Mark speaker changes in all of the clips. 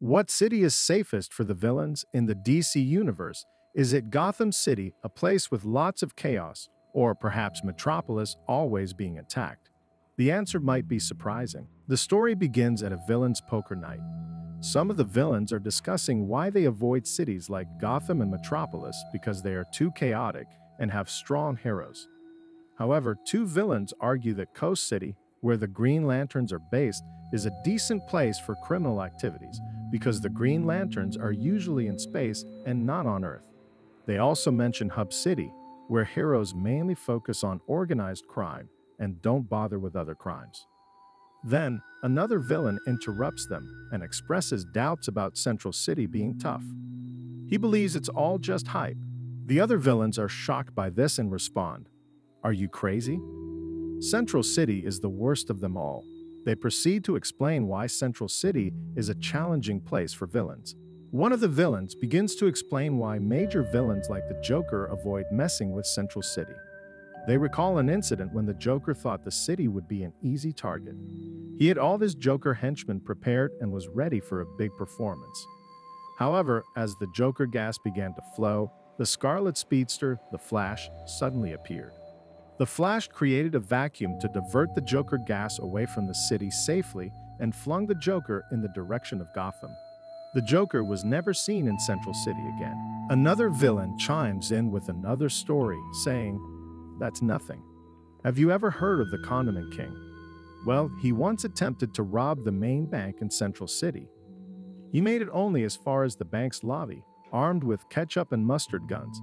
Speaker 1: What city is safest for the villains in the DC universe? Is it Gotham City, a place with lots of chaos, or perhaps Metropolis always being attacked? The answer might be surprising. The story begins at a villain's poker night. Some of the villains are discussing why they avoid cities like Gotham and Metropolis because they are too chaotic and have strong heroes. However, two villains argue that Coast City, where the Green Lanterns are based, is a decent place for criminal activities because the Green Lanterns are usually in space and not on Earth. They also mention Hub City, where heroes mainly focus on organized crime and don't bother with other crimes. Then, another villain interrupts them and expresses doubts about Central City being tough. He believes it's all just hype. The other villains are shocked by this and respond, Are you crazy? Central City is the worst of them all. They proceed to explain why Central City is a challenging place for villains. One of the villains begins to explain why major villains like the Joker avoid messing with Central City. They recall an incident when the Joker thought the city would be an easy target. He had all his Joker henchmen prepared and was ready for a big performance. However, as the Joker gas began to flow, the Scarlet Speedster, the Flash, suddenly appeared. The Flash created a vacuum to divert the Joker gas away from the city safely and flung the Joker in the direction of Gotham. The Joker was never seen in Central City again. Another villain chimes in with another story, saying, that's nothing. Have you ever heard of the Condiment King? Well, he once attempted to rob the main bank in Central City. He made it only as far as the bank's lobby, armed with ketchup and mustard guns.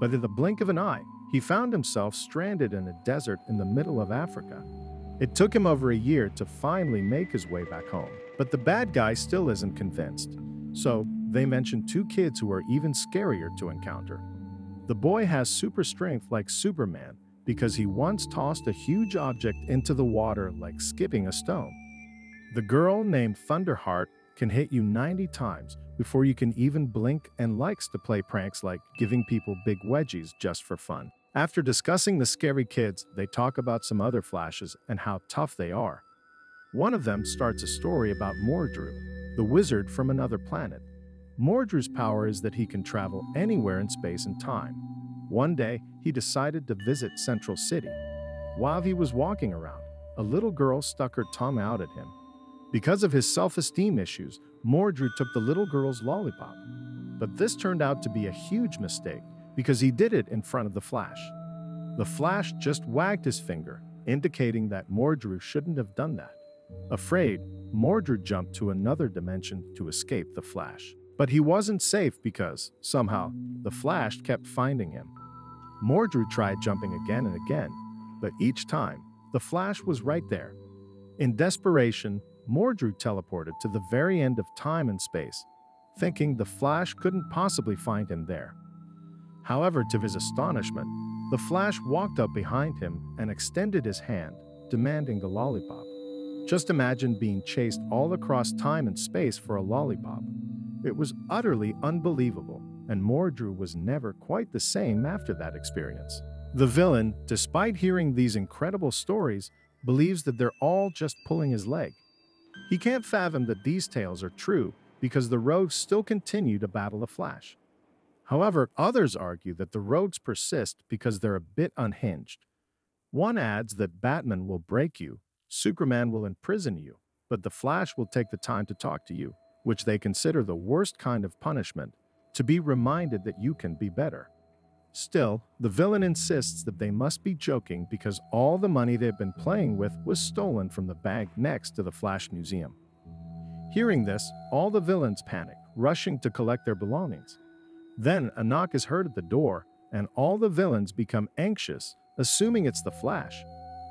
Speaker 1: But in the blink of an eye, he found himself stranded in a desert in the middle of Africa. It took him over a year to finally make his way back home. But the bad guy still isn't convinced. So, they mention two kids who are even scarier to encounter. The boy has super strength like Superman because he once tossed a huge object into the water like skipping a stone. The girl named Thunderheart can hit you 90 times before you can even blink and likes to play pranks like giving people big wedgies just for fun. After discussing the scary kids, they talk about some other flashes and how tough they are. One of them starts a story about Mordru, the wizard from another planet. Mordru's power is that he can travel anywhere in space and time. One day, he decided to visit Central City. While he was walking around, a little girl stuck her tongue out at him. Because of his self-esteem issues, Mordru took the little girl's lollipop. But this turned out to be a huge mistake because he did it in front of the Flash. The Flash just wagged his finger, indicating that Mordru shouldn't have done that. Afraid, Mordru jumped to another dimension to escape the Flash. But he wasn't safe because, somehow, the Flash kept finding him. Mordru tried jumping again and again, but each time, the Flash was right there. In desperation, Mordru teleported to the very end of time and space, thinking the Flash couldn't possibly find him there. However, to his astonishment, the Flash walked up behind him and extended his hand, demanding the lollipop. Just imagine being chased all across time and space for a lollipop. It was utterly unbelievable, and Mordru was never quite the same after that experience. The villain, despite hearing these incredible stories, believes that they're all just pulling his leg. He can't fathom that these tales are true because the rogues still continue to battle the Flash. However, others argue that the rogues persist because they're a bit unhinged. One adds that Batman will break you, Superman will imprison you, but the Flash will take the time to talk to you which they consider the worst kind of punishment, to be reminded that you can be better. Still, the villain insists that they must be joking because all the money they've been playing with was stolen from the bank next to the Flash Museum. Hearing this, all the villains panic, rushing to collect their belongings. Then a knock is heard at the door, and all the villains become anxious, assuming it's the Flash.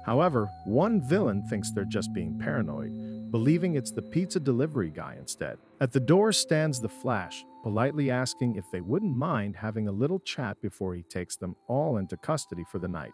Speaker 1: However, one villain thinks they're just being paranoid, believing it's the pizza delivery guy instead. At the door stands the Flash, politely asking if they wouldn't mind having a little chat before he takes them all into custody for the night.